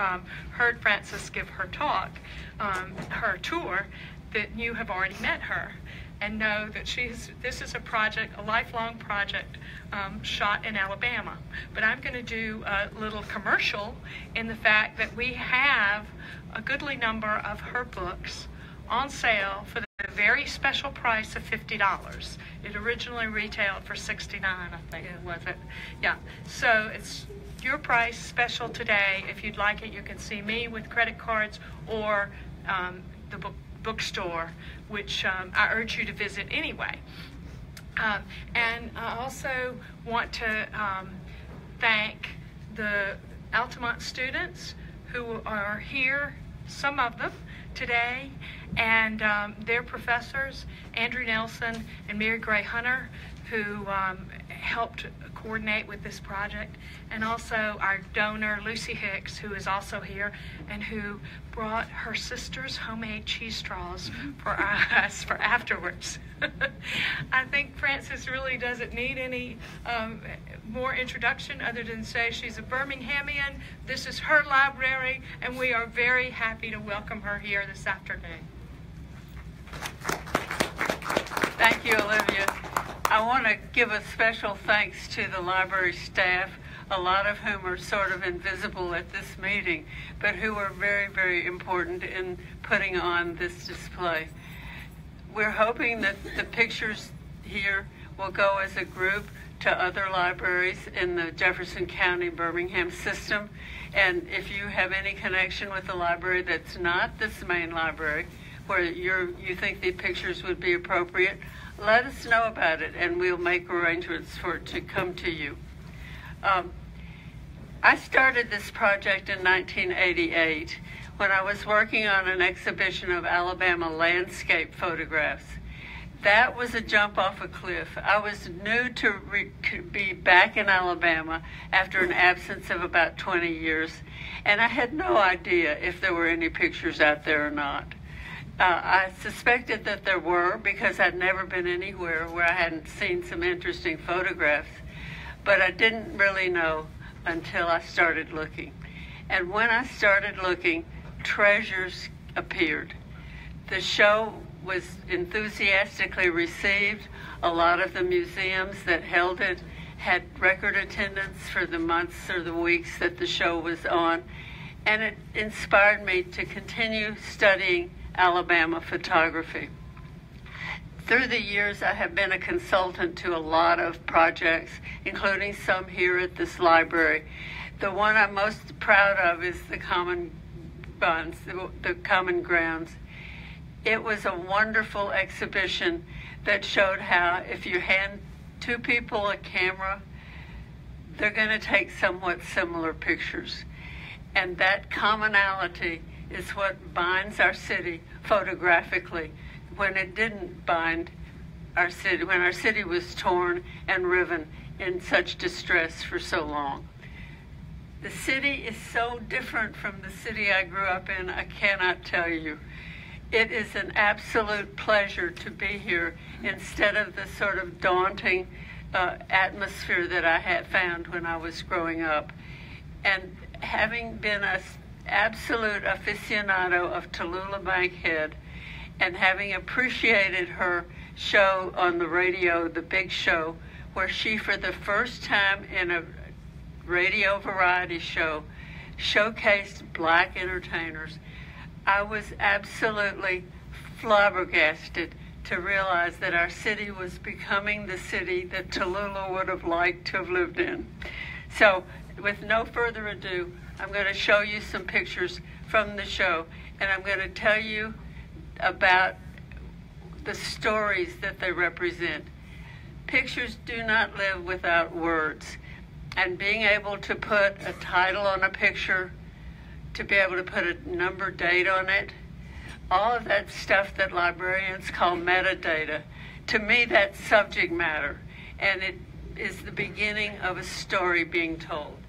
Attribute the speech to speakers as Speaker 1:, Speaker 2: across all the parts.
Speaker 1: um, heard Frances give her talk, um, her tour, that you have already met her and know that she's this is a project, a lifelong project um, shot in Alabama. But I'm going to do a little commercial in the fact that we have a goodly number of her books on sale for the very special price of $50. It originally retailed for 69 I think it was it. Yeah. So it's your price special today. If you'd like it, you can see me with credit cards or um, the book bookstore, which um, I urge you to visit anyway. Um, and I also want to um, thank the Altamont students who are here, some of them today, and um, their professors, Andrew Nelson and Mary Gray Hunter, who um, helped coordinate with this project, and also our donor, Lucy Hicks, who is also here and who brought her sister's homemade cheese straws for us for afterwards. I think Frances really doesn't need any um, more introduction other than say she's a Birminghamian. This is her library, and we are very happy to welcome her here this afternoon.
Speaker 2: Thank you, Olivia. I want to give a special thanks to the library staff, a lot of whom are sort of invisible at this meeting, but who are very, very important in putting on this display. We're hoping that the pictures here will go as a group to other libraries in the Jefferson County Birmingham system. And if you have any connection with a library that's not this main library, where you you think the pictures would be appropriate, let us know about it and we'll make arrangements for it to come to you. Um, I started this project in 1988 when I was working on an exhibition of Alabama landscape photographs. That was a jump off a cliff. I was new to, re- to be back in Alabama after an absence of about 20 years, and I had no idea if there were any pictures out there or not. Uh, I suspected that there were because I'd never been anywhere where I hadn't seen some interesting photographs, but I didn't really know until I started looking. And when I started looking, treasures appeared. The show was enthusiastically received. A lot of the museums that held it had record attendance for the months or the weeks that the show was on. And it inspired me to continue studying Alabama photography. Through the years, I have been a consultant to a lot of projects, including some here at this library. The one I'm most proud of is the Common Bonds, the, the Common Grounds. It was a wonderful exhibition that showed how if you hand two people a camera, they're going to take somewhat similar pictures. And that commonality is what binds our city photographically when it didn't bind our city, when our city was torn and riven in such distress for so long. The city is so different from the city I grew up in, I cannot tell you. It is an absolute pleasure to be here instead of the sort of daunting uh, atmosphere that I had found when I was growing up. And having been a absolute aficionado of Tallulah Bankhead and having appreciated her show on the radio, The Big Show, where she, for the first time in a radio variety show, showcased black entertainers, I was absolutely flabbergasted to realize that our city was becoming the city that Tallulah would have liked to have lived in. So, with no further ado, I'm going to show you some pictures from the show, and I'm going to tell you about the stories that they represent. Pictures do not live without words, and being able to put a title on a picture, to be able to put a number date on it, all of that stuff that librarians call metadata, to me that's subject matter, and it is the beginning of a story being told.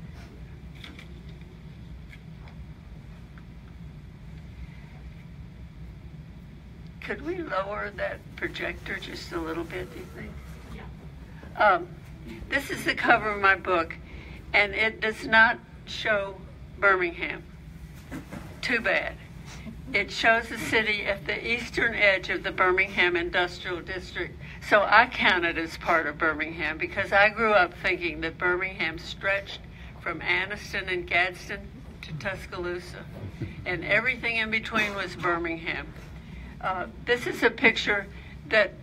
Speaker 2: Could we lower that projector just a little bit, do you think? Yeah. Um, this is the cover of my book, and it does not show Birmingham. Too bad. It shows the city at the eastern edge of the Birmingham Industrial District. So I count it as part of Birmingham because I grew up thinking that Birmingham stretched from Anniston and Gadsden to Tuscaloosa, and everything in between was Birmingham. Uh, this is a picture that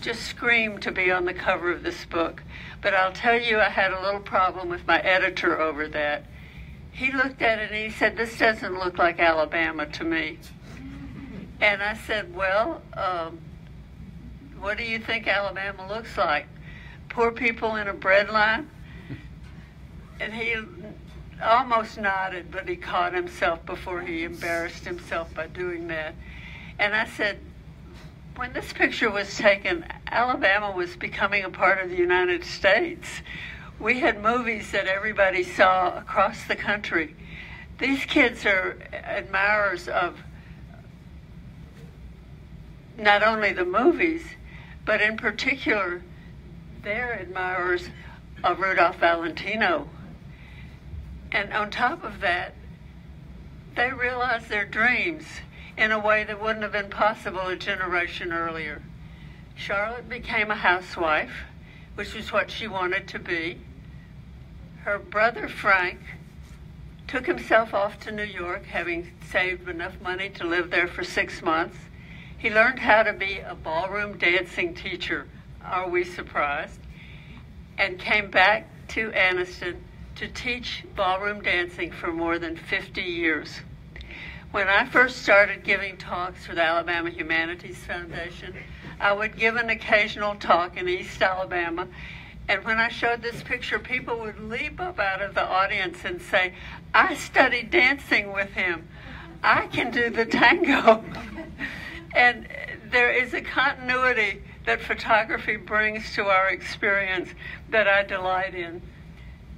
Speaker 2: just screamed to be on the cover of this book. But I'll tell you, I had a little problem with my editor over that. He looked at it and he said, This doesn't look like Alabama to me. And I said, Well, um, what do you think Alabama looks like? Poor people in a bread line? And he almost nodded, but he caught himself before he embarrassed himself by doing that. And I said, when this picture was taken, Alabama was becoming a part of the United States. We had movies that everybody saw across the country. These kids are admirers of not only the movies, but in particular, they're admirers of Rudolph Valentino. And on top of that, they realize their dreams in a way that wouldn't have been possible a generation earlier. Charlotte became a housewife, which was what she wanted to be. Her brother Frank took himself off to New York, having saved enough money to live there for six months. He learned how to be a ballroom dancing teacher. Are we surprised? And came back to Anniston to teach ballroom dancing for more than 50 years. When I first started giving talks for the Alabama Humanities Foundation, I would give an occasional talk in East Alabama. And when I showed this picture, people would leap up out of the audience and say, I studied dancing with him. I can do the tango. and there is a continuity that photography brings to our experience that I delight in.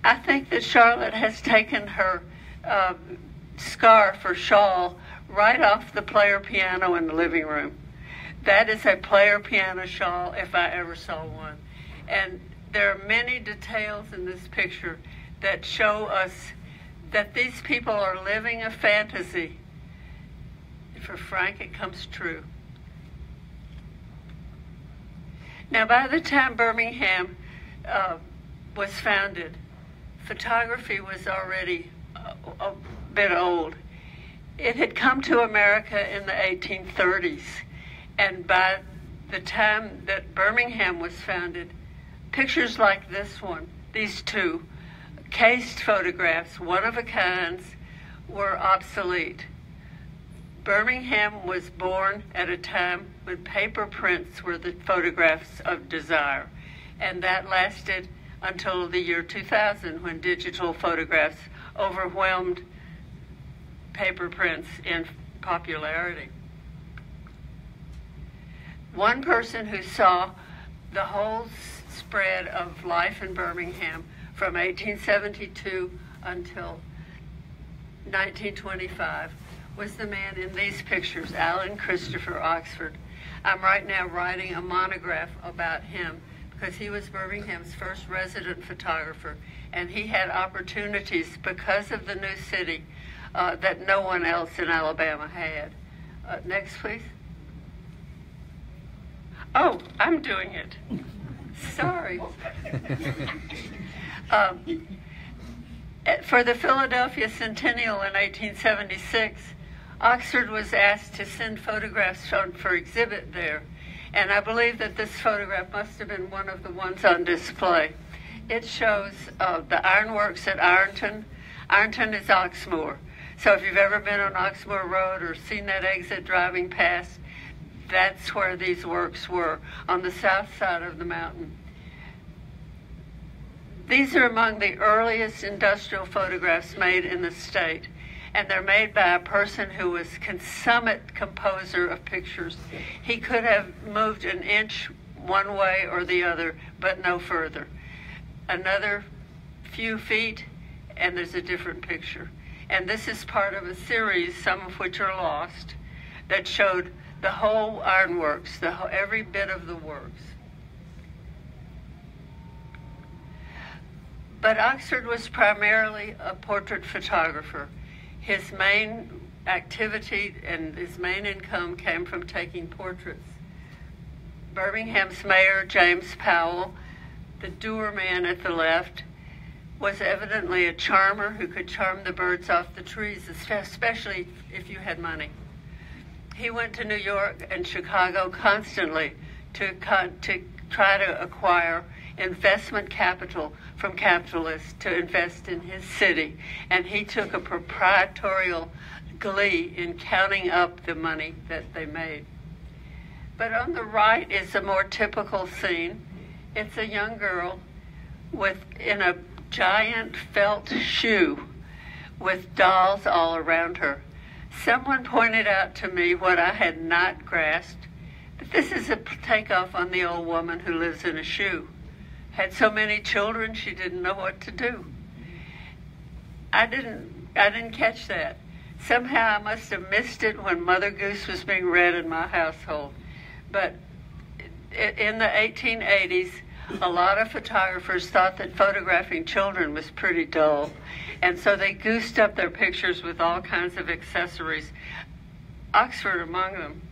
Speaker 2: I think that Charlotte has taken her uh, scarf or shawl right off the player piano in the living room. That is a player piano shawl if I ever saw one. And there are many details in this picture that show us that these people are living a fantasy. For Frank, it comes true. Now, by the time Birmingham uh, was founded, photography was already a, a bit old. It had come to America in the 1830s, and by the time that Birmingham was founded, pictures like this one, these two, cased photographs, one of a kinds, were obsolete. Birmingham was born at a time when paper prints were the photographs of desire, and that lasted until the year 2000 when digital photographs overwhelmed paper prints in popularity. One person who saw the whole spread of life in Birmingham from 1872 until 1925 was the man in these pictures, Alan Christopher Oxford. I'm right now writing a monograph about him because he was Birmingham's first resident photographer and he had opportunities because of the new city uh, that no one else in Alabama had. Uh, next, please. Oh, I'm doing it. Sorry. um, for the Philadelphia Centennial in 1876, Oxford was asked to send photographs for exhibit there, and I believe that this photograph must have been one of the ones on display. It shows uh, the ironworks at Ironton. Ironton is Oxmoor. So if you've ever been on Oxmoor Road or seen that exit driving past, that's where these works were, on the south side of the mountain. These are among the earliest industrial photographs made in the state, and they're made by a person who was consummate composer of pictures. He could have moved an inch one way or the other, but no further. Another few feet, and there's a different picture. And this is part of a series, some of which are lost, that showed the whole ironworks, the whole, every bit of the works. But Oxford was primarily a portrait photographer. His main activity and his main income came from taking portraits. Birmingham's mayor, James Powell, the dour man at the left, was evidently a charmer who could charm the birds off the trees, especially if you had money. He went to New York and Chicago constantly to, to try to acquire investment capital from capitalists to invest in his city. And he took a proprietorial glee in counting up the money that they made. But on the right is a more typical scene. It's a young girl with in a giant felt shoe with dolls all around her. Someone pointed out to me what I had not grasped. But this is a takeoff on the old woman who lives in a shoe. Had so many children she didn't know what to do. I didn't I didn't catch that. Somehow I must have missed it when Mother Goose was being read in my household. But in the 1880s, a lot of photographers thought that photographing children was pretty dull. And so they goosed up their pictures with all kinds of accessories, Oxford among them.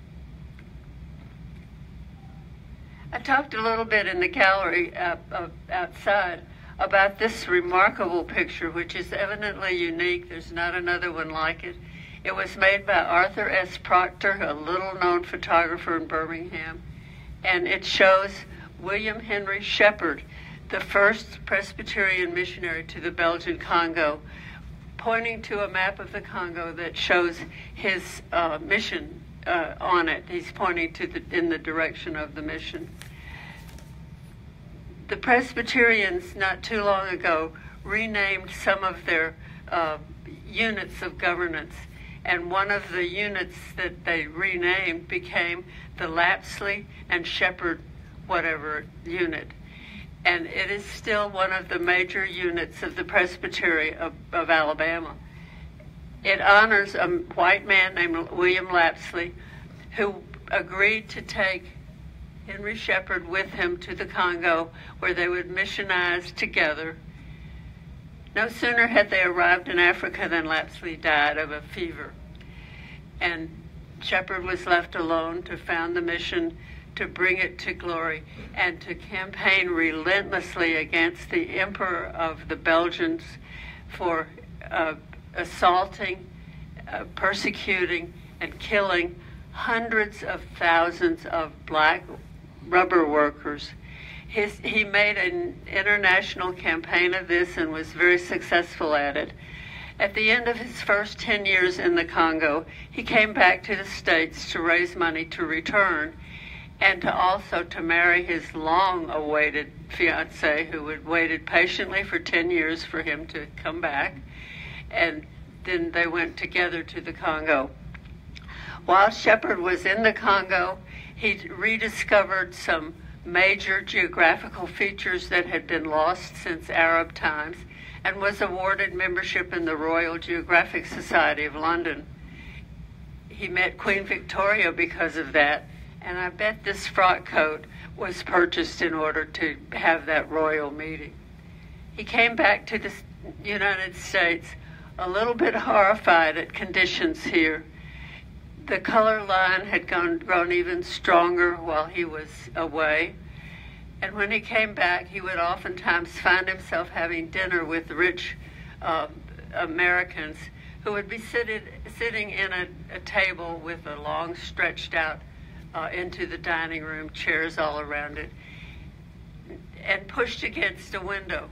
Speaker 2: I talked a little bit in the gallery uh, uh, outside about this remarkable picture, which is evidently unique. There's not another one like it. It was made by Arthur S. Proctor, a little known photographer in Birmingham, and it shows William Henry Sheppard, the first Presbyterian missionary to the Belgian Congo, pointing to a map of the Congo that shows his uh, mission uh, on it. He's pointing to the, in the direction of the mission the Presbyterians not too long ago renamed some of their uh, units of governance, and one of the units that they renamed became the Lapsley and Sheppard whatever unit. And it is still one of the major units of the Presbytery of, of Alabama. It honors a white man named William Lapsley who agreed to take Henry Sheppard with him to the Congo where they would missionize together. No sooner had they arrived in Africa than Lapsley died of a fever. And Sheppard was left alone to found the mission, to bring it to glory, and to campaign relentlessly against the Emperor of the Belgians for uh, assaulting, uh, persecuting, and killing hundreds of thousands of black rubber workers. His, he made an international campaign of this and was very successful at it. At the end of his first 10 years in the Congo, he came back to the States to raise money to return and to also to marry his long awaited fiancee who had waited patiently for 10 years for him to come back. And then they went together to the Congo. While Sheppard was in the Congo, he rediscovered some major geographical features that had been lost since Arab times and was awarded membership in the Royal Geographic Society of London. He met Queen Victoria because of that, and I bet this frock coat was purchased in order to have that royal meeting. He came back to the United States a little bit horrified at conditions here the color line had gone, grown even stronger while he was away. And when he came back, he would oftentimes find himself having dinner with rich uh, Americans who would be seated, sitting in a, a, table with a long stretched out uh, into the dining room, chairs all around it, and pushed against a window.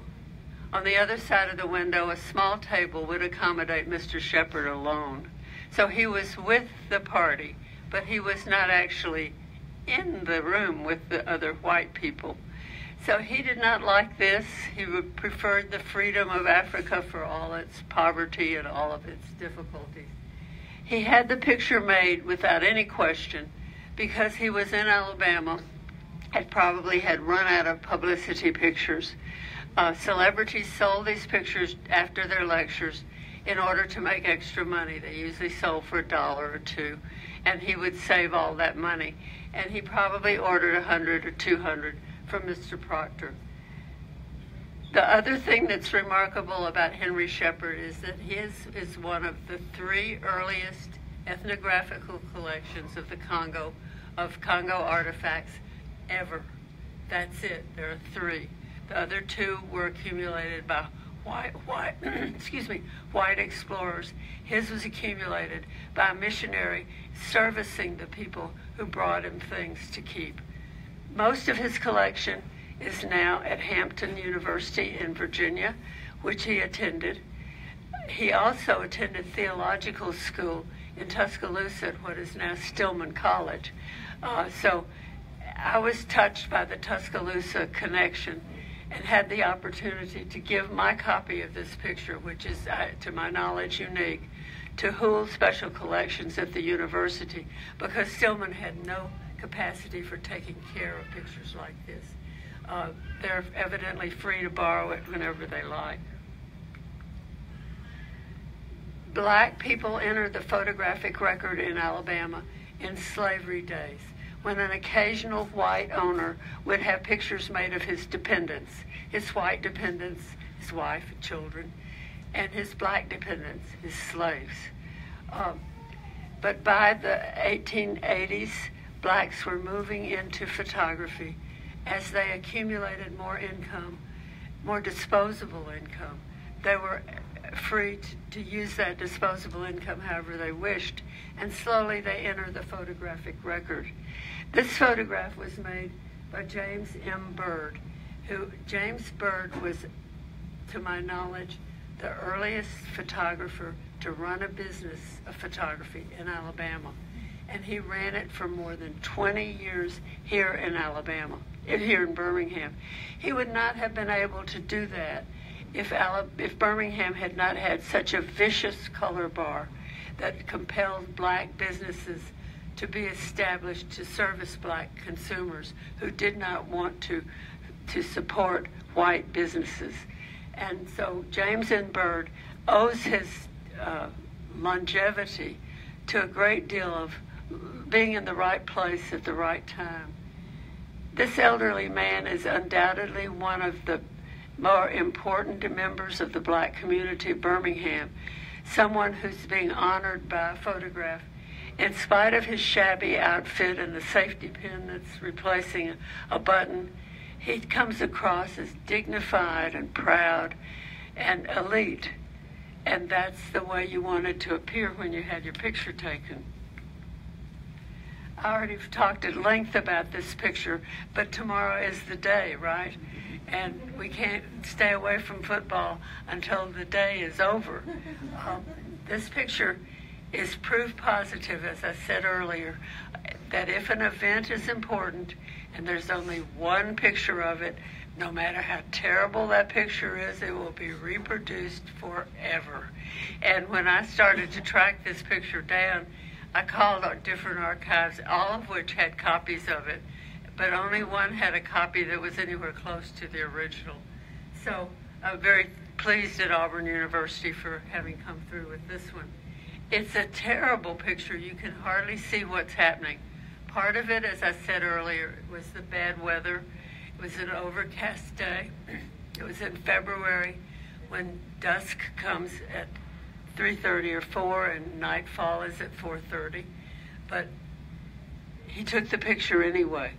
Speaker 2: On the other side of the window, a small table would accommodate Mr. Sheppard alone. So he was with the party, but he was not actually in the room with the other white people. So he did not like this. He preferred the freedom of Africa for all its poverty and all of its difficulties. He had the picture made without any question because he was in Alabama and probably had run out of publicity pictures. Uh, celebrities sold these pictures after their lectures in order to make extra money. They usually sold for a dollar or two, and he would save all that money. And he probably ordered a hundred or two hundred from Mr. Proctor. The other thing that's remarkable about Henry Sheppard is that his is one of the three earliest ethnographical collections of the Congo, of Congo artifacts ever. That's it. There are three. The other two were accumulated by white, white, excuse me, white explorers. His was accumulated by a missionary servicing the people who brought him things to keep. Most of his collection is now at Hampton University in Virginia, which he attended. He also attended theological school in Tuscaloosa at what is now Stillman College. Uh, so I was touched by the Tuscaloosa connection and had the opportunity to give my copy of this picture, which is, uh, to my knowledge, unique, to Hoole Special Collections at the university because Stillman had no capacity for taking care of pictures like this. Uh, they're evidently free to borrow it whenever they like. Black people entered the photographic record in Alabama in slavery days when an occasional white owner would have pictures made of his dependents, his white dependents, his wife and children, and his black dependents, his slaves. Um, but by the 1880s, blacks were moving into photography as they accumulated more income, more disposable income. They were free to, to, use that disposable income however they wished, and slowly they enter the photographic record. This photograph was made by James M. Bird, who James Bird was, to my knowledge, the earliest photographer to run a business of photography in Alabama. And he ran it for more than 20 years here in Alabama, here in Birmingham. He would not have been able to do that if, if Birmingham had not had such a vicious color bar that compelled black businesses to be established to service black consumers who did not want to to support white businesses. And so James N. Bird owes his uh, longevity to a great deal of being in the right place at the right time. This elderly man is undoubtedly one of the more important to members of the black community of Birmingham, someone who's being honored by a photograph. In spite of his shabby outfit and the safety pin that's replacing a button, he comes across as dignified and proud and elite. And that's the way you wanted to appear when you had your picture taken. I already talked at length about this picture, but tomorrow is the day, right? Mm-hmm. And we can't stay away from football until the day is over. Um, this picture is proof positive, as I said earlier, that if an event is important and there's only one picture of it, no matter how terrible that picture is, it will be reproduced forever. And when I started to track this picture down, I called different archives, all of which had copies of it but only one had a copy that was anywhere close to the original. So I'm very pleased at Auburn University for having come through with this one. It's a terrible picture. You can hardly see what's happening. Part of it, as I said earlier, was the bad weather. It was an overcast day. It was in February when dusk comes at 3:30 or 4 and nightfall is at 4:30. But he took the picture anyway.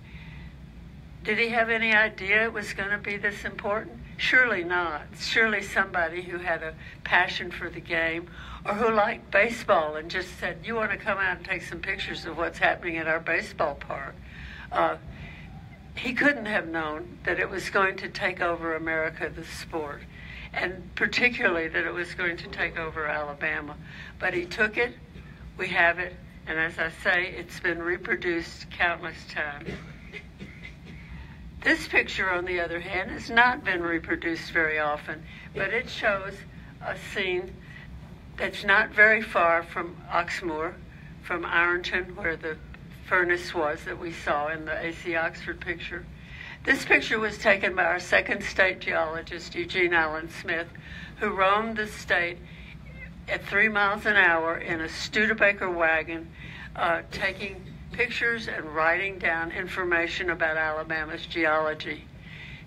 Speaker 2: Did he have any idea it was going to be this important? Surely not. Surely somebody who had a passion for the game or who liked baseball and just said, You want to come out and take some pictures of what's happening at our baseball park. Uh, he couldn't have known that it was going to take over America, the sport, and particularly that it was going to take over Alabama. But he took it, we have it, and as I say, it's been reproduced countless times. This picture, on the other hand, has not been reproduced very often, but it shows a scene that's not very far from Oxmoor, from Ironton, where the furnace was that we saw in the AC Oxford picture. This picture was taken by our second state geologist, Eugene Allen Smith, who roamed the state at three miles an hour in a Studebaker wagon, uh, taking pictures and writing down information about Alabama's geology.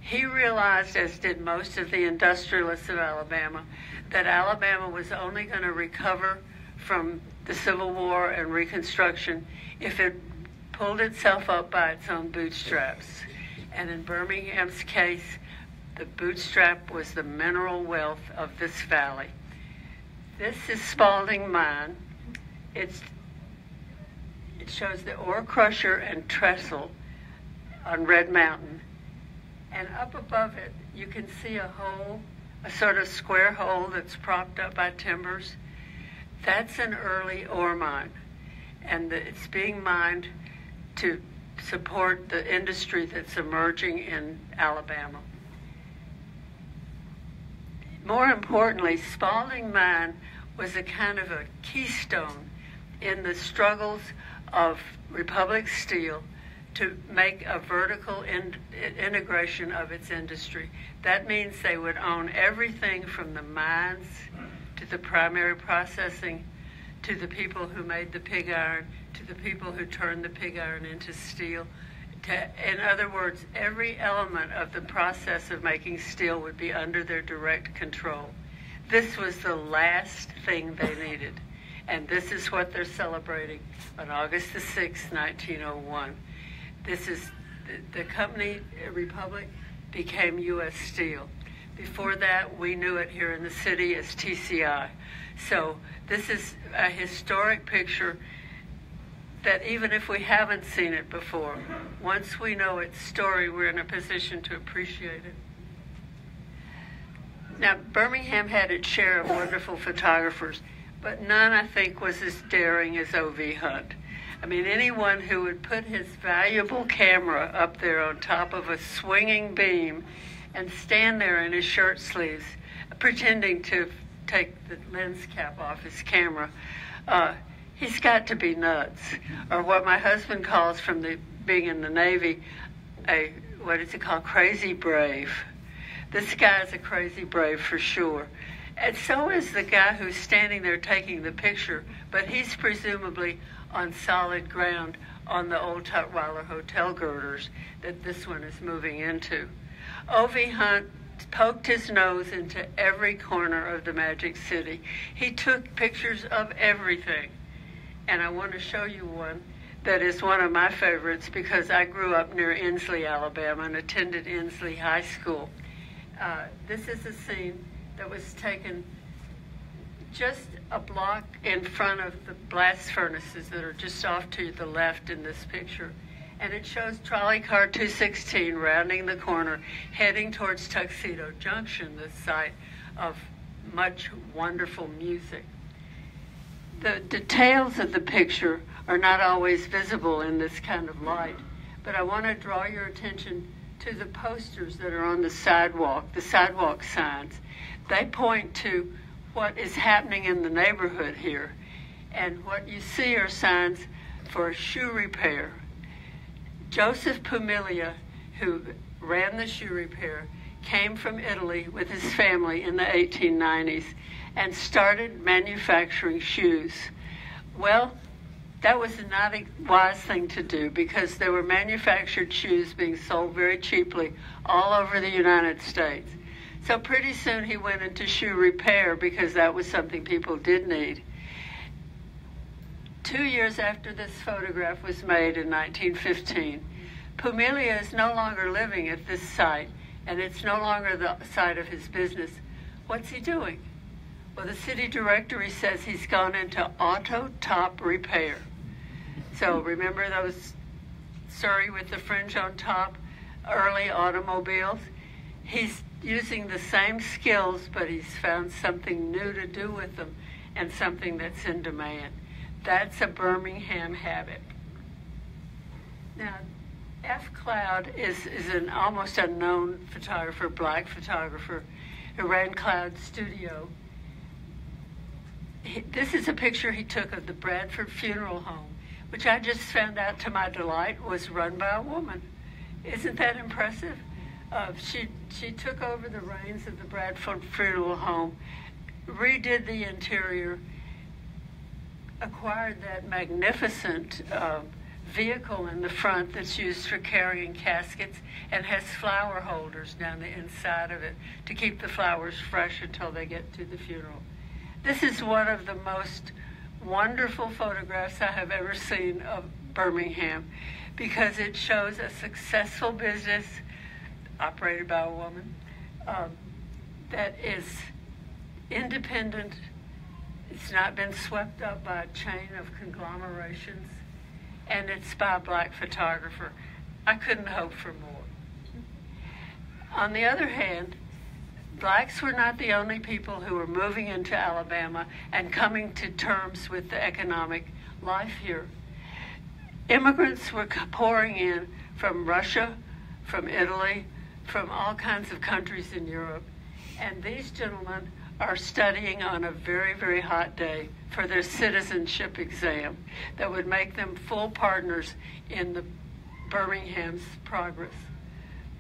Speaker 2: He realized, as did most of the industrialists of Alabama, that Alabama was only going to recover from the Civil War and Reconstruction if it pulled itself up by its own bootstraps. And in Birmingham's case, the bootstrap was the mineral wealth of this valley. This is Spalding Mine. It's, it shows the ore crusher and trestle on Red Mountain. And up above it, you can see a hole, a sort of square hole that's propped up by timbers. That's an early ore mine. And the, it's being mined to support the industry that's emerging in Alabama. More importantly, Spalding Mine was a kind of a keystone in the struggles of Republic Steel to make a vertical in, integration of its industry. That means they would own everything from the mines to the primary processing to the people who made the pig iron to the people who turned the pig iron into steel. To, in other words, every element of the process of making steel would be under their direct control. This was the last thing they needed. And this is what they're celebrating on August the 6th, 1901. This is the, the company, uh, Republic, became U.S. Steel. Before that, we knew it here in the city as TCI. So this is a historic picture that even if we haven't seen it before, once we know its story, we're in a position to appreciate it. Now, Birmingham had its share of wonderful photographers, but none, I think, was as daring as O.V. Hunt. I mean, anyone who would put his valuable camera up there on top of a swinging beam and stand there in his shirt sleeves, pretending to take the lens cap off his camera, uh, he's got to be nuts. Or what my husband calls from the being in the Navy, a what is it called, crazy brave. This guy's a crazy brave for sure. And so is the guy who's standing there taking the picture, but he's presumably on solid ground on the old Tutwiler Hotel girders that this one is moving into. O.V. Hunt poked his nose into every corner of the Magic City. He took pictures of everything and I want to show you one that is one of my favorites because I grew up near Ensley, Alabama, and attended Ensley High School. Uh, this is a scene that was taken just a block in front of the blast furnaces that are just off to the left in this picture. And it shows trolley car 216 rounding the corner, heading towards Tuxedo Junction, the site of much wonderful music the details of the picture are not always visible in this kind of light, but I want to draw your attention to the posters that are on the sidewalk, the sidewalk signs. They point to what is happening in the neighborhood here. And what you see are signs for shoe repair. Joseph Pumiglia, who ran the shoe repair, came from Italy with his family in the 1890s and started manufacturing shoes. Well, that was not a wise thing to do because there were manufactured shoes being sold very cheaply all over the United States. So pretty soon he went into shoe repair because that was something people did need. Two years after this photograph was made in 1915, Pumiglia is no longer living at this site and it's no longer the site of his business. What's he doing? Well, the city directory says he's gone into auto top repair. So remember those Surrey with the fringe on top, early automobiles? He's using the same skills, but he's found something new to do with them and something that's in demand. That's a Birmingham habit. Now, F. Cloud is, is an almost unknown photographer, black photographer, who ran Cloud Studio this is a picture he took of the Bradford Funeral Home, which I just found out to my delight was run by a woman. Isn't that impressive? Uh, she she took over the reins of the Bradford Funeral Home, redid the interior, acquired that magnificent uh, vehicle in the front that's used for carrying caskets and has flower holders down the inside of it to keep the flowers fresh until they get to the funeral. This is one of the most wonderful photographs I have ever seen of Birmingham because it shows a successful business operated by a woman um, that is independent. It's not been swept up by a chain of conglomerations and it's by a black photographer. I couldn't hope for more. On the other hand, blacks were not the only people who were moving into Alabama and coming to terms with the economic life here. Immigrants were pouring in from Russia, from Italy, from all kinds of countries in Europe. And these gentlemen are studying on a very, very hot day for their citizenship exam that would make them full partners in the Birmingham's progress.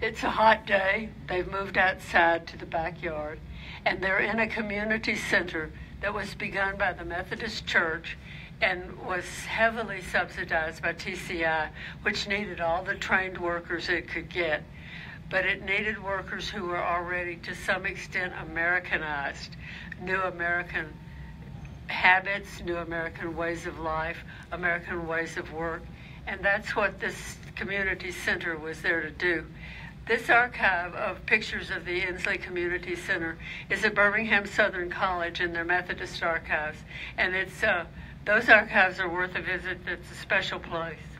Speaker 2: It's a hot day. They've moved outside to the backyard, and they're in a community center that was begun by the Methodist Church and was heavily subsidized by TCI, which needed all the trained workers it could get but it needed workers who were already, to some extent, Americanized, new American habits, new American ways of life, American ways of work. And that's what this community center was there to do. This archive of pictures of the Ensley Community Center is at Birmingham Southern College in their Methodist archives. And it's uh, those archives are worth a visit. It's a special place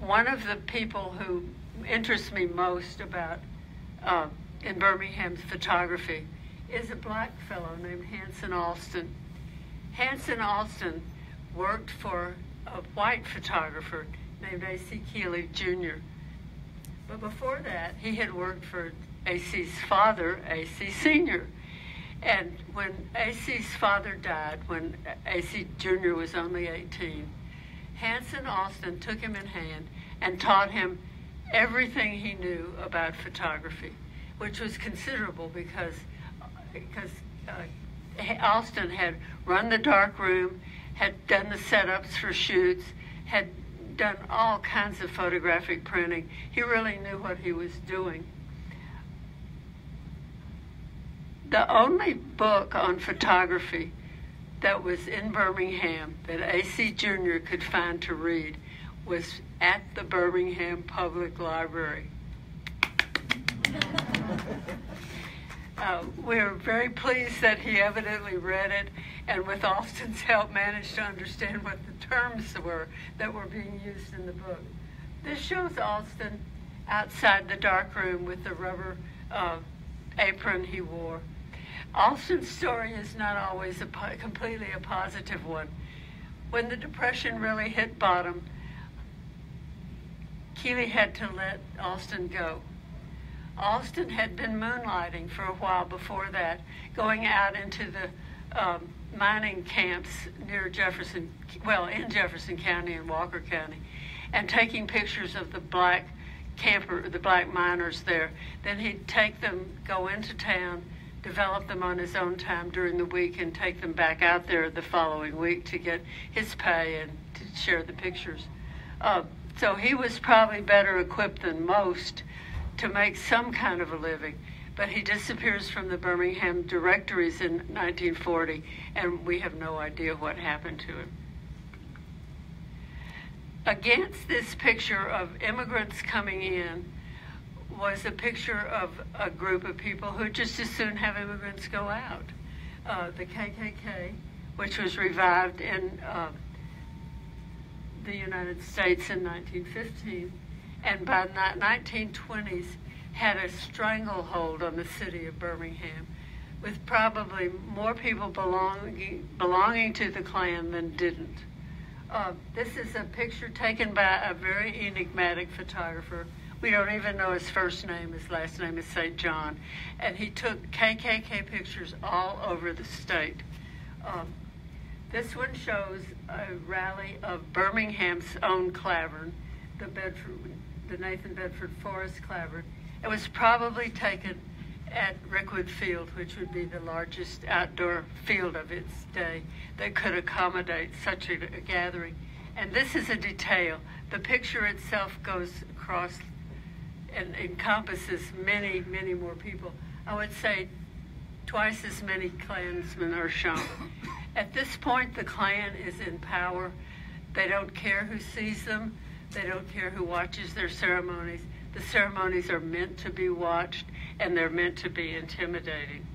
Speaker 2: one of the people who interests me most about uh, in Birmingham's photography is a black fellow named Hanson Alston. Hanson Alston worked for a white photographer named A.C. Keily Jr. But before that, he had worked for A.C.'s father, A.C. Sr. And when A.C.'s father died, when A.C. Jr. was only 18, Hanson Alston took him in hand and taught him everything he knew about photography, which was considerable because because uh, Alston had run the dark room, had done the setups for shoots, had done all kinds of photographic printing. He really knew what he was doing. The only book on photography that was in Birmingham that AC Jr. could find to read was at the Birmingham Public Library. Uh, we're very pleased that he evidently read it and with Alston's help managed to understand what the terms were that were being used in the book. This shows Austin outside the dark room with the rubber uh, apron he wore. Alston's story is not always a po- completely a positive one. When the Depression really hit bottom, Keily had to let Alston go. Alston had been moonlighting for a while before that, going out into the um, mining camps near Jefferson, well, in Jefferson County and Walker County, and taking pictures of the black camper, the black miners there. Then he'd take them, go into town, develop them on his own time during the week, and take them back out there the following week to get his pay and to share the pictures. Uh, so he was probably better equipped than most to make some kind of a living. But he disappears from the Birmingham directories in 1940, and we have no idea what happened to him. Against this picture of immigrants coming in was a picture of a group of people who just as soon have immigrants go out. Uh, the KKK, which was revived in uh, the United States in 1915, and by the 1920s had a stranglehold on the city of Birmingham, with probably more people belonging, belonging to the Klan than didn't. Uh, this is a picture taken by a very enigmatic photographer. We don't even know his first name. His last name is St. John. And he took KKK pictures all over the state. Um, this one shows a rally of Birmingham's own Klavern, the Bedford, the Nathan Bedford Forrest Klavern. It was probably taken at Rickwood Field, which would be the largest outdoor field of its day that could accommodate such a, a gathering. And this is a detail. The picture itself goes across and encompasses many, many more people. I would say twice as many Klansmen are shown. At this point, the Klan is in power. They don't care who sees them. They don't care who watches their ceremonies. The ceremonies are meant to be watched and they're meant to be intimidating.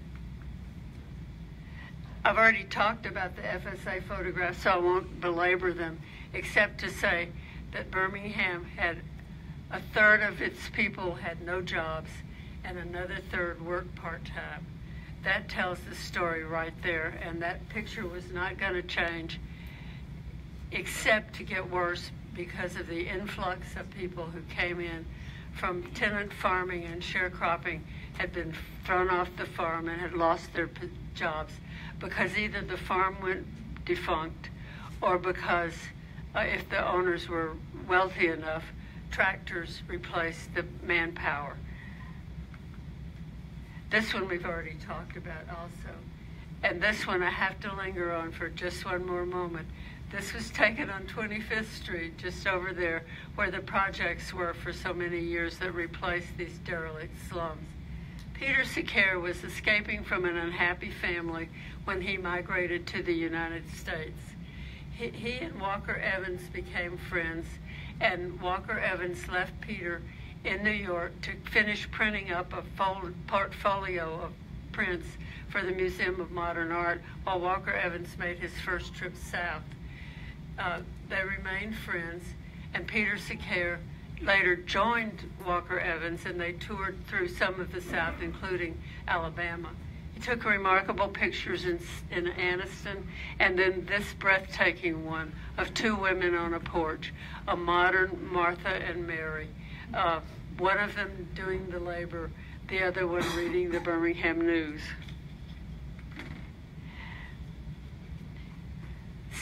Speaker 2: I've already talked about the FSA photographs, so I won't belabor them, except to say that Birmingham had a third of its people had no jobs and another third worked part time. That tells the story right there, and that picture was not going to change except to get worse because of the influx of people who came in from tenant farming and sharecropping had been thrown off the farm and had lost their jobs because either the farm went defunct or because uh, if the owners were wealthy enough, tractors replace the manpower. This one we've already talked about also. And this one I have to linger on for just one more moment. This was taken on 25th Street, just over there, where the projects were for so many years that replaced these derelict slums. Peter Sekaer was escaping from an unhappy family when he migrated to the United States. He, he and Walker Evans became friends, and Walker Evans left Peter in New York to finish printing up a portfolio of prints for the Museum of Modern Art while Walker Evans made his first trip south. Uh, they remained friends, and Peter Sekaer later joined Walker Evans, and they toured through some of the South, including Alabama. Took remarkable pictures in, in Anniston, and then this breathtaking one of two women on a porch, a modern Martha and Mary. Uh, one of them doing the labor, the other one reading the Birmingham News.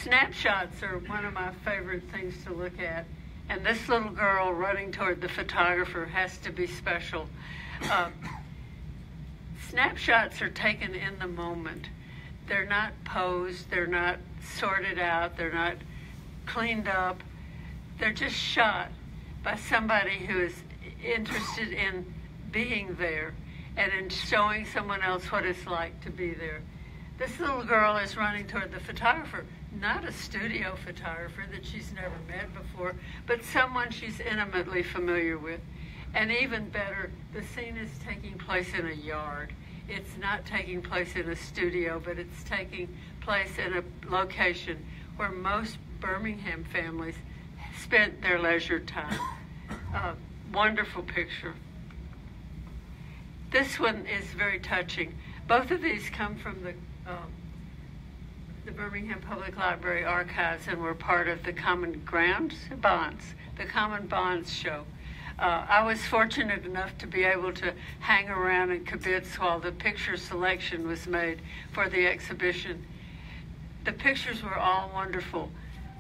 Speaker 2: Snapshots are one of my favorite things to look at. And this little girl running toward the photographer has to be special. Uh, snapshots are taken in the moment. They're not posed, they're not sorted out, they're not cleaned up. They're just shot by somebody who is interested in being there and in showing someone else what it's like to be there. This little girl is running toward the photographer not a studio photographer that she's never met before, but someone she's intimately familiar with. And even better, the scene is taking place in a yard. It's not taking place in a studio, but it's taking place in a location where most Birmingham families spent their leisure time. Uh, wonderful picture. This one is very touching. Both of these come from the um, the Birmingham Public Library archives and were part of the Common Grounds Bonds, the Common Bonds show. Uh, I was fortunate enough to be able to hang around in Kibitz while the picture selection was made for the exhibition. The pictures were all wonderful.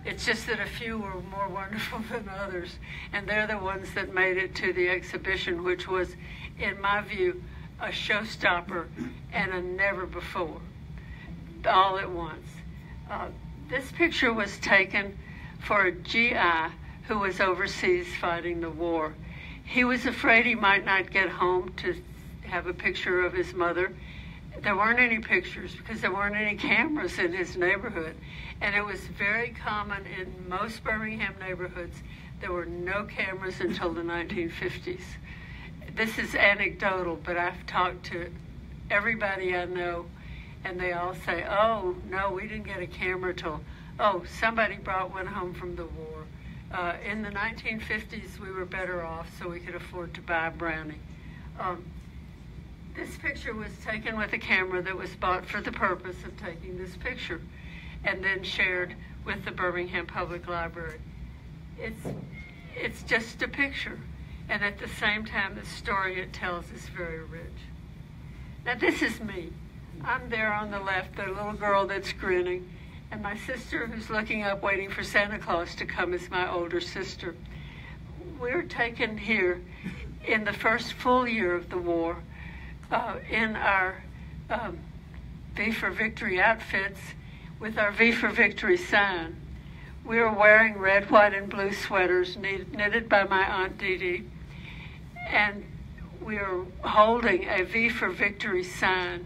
Speaker 2: It's just that a few were more wonderful than others, and they're the ones that made it to the exhibition, which was, in my view, a showstopper and a never before, all at once. Uh, this picture was taken for a GI who was overseas fighting the war. He was afraid he might not get home to have a picture of his mother. There weren't any pictures because there weren't any cameras in his neighborhood. And it was very common in most Birmingham neighborhoods. There were no cameras until the 1950s. This is anecdotal, but I've talked to everybody I know and they all say, "Oh no, we didn't get a camera till oh somebody brought one home from the war." Uh, in the 1950s, we were better off, so we could afford to buy Brownie. Um, this picture was taken with a camera that was bought for the purpose of taking this picture, and then shared with the Birmingham Public Library. It's it's just a picture, and at the same time, the story it tells is very rich. Now, this is me. I'm there on the left, the little girl that's grinning. And my sister, who's looking up, waiting for Santa Claus to come, is my older sister. We're taken here in the first full year of the war uh, in our um, V for Victory outfits with our V for Victory sign. we were wearing red, white, and blue sweaters knitted by my Aunt Dee Dee. And we are holding a V for Victory sign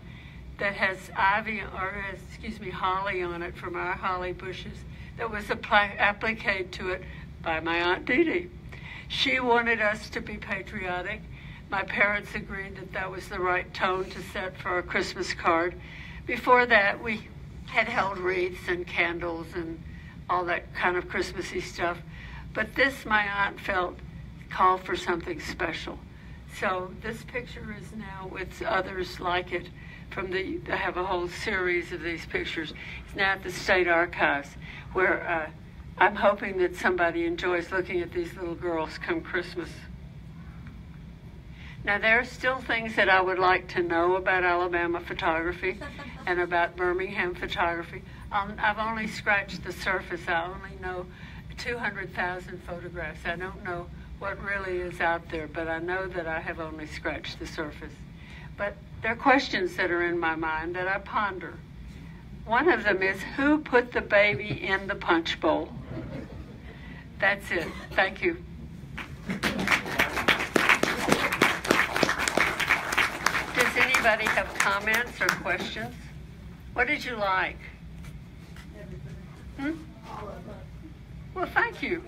Speaker 2: that has ivy, or has, excuse me, holly on it from our holly bushes that was appli- appliqued to it by my Aunt Dee Dee. She wanted us to be patriotic. My parents agreed that that was the right tone to set for a Christmas card. Before that, we had held wreaths and candles and all that kind of Christmassy stuff. But this, my aunt felt, called for something special. So this picture is now with others like it from the, I have a whole series of these pictures. It's now at the State Archives where uh, I'm hoping that somebody enjoys looking at these little girls come Christmas. Now, there are still things that I would like to know about Alabama photography and about Birmingham photography. Um, I've only scratched the surface. I only know 200,000 photographs. I don't know what really is out there, but I know that I have only scratched the surface. But there are questions that are in my mind that I ponder. One of them is who put the baby in the punch bowl? That's it. Thank you. Does anybody have comments or questions? What did you like? Hmm? Well, thank you.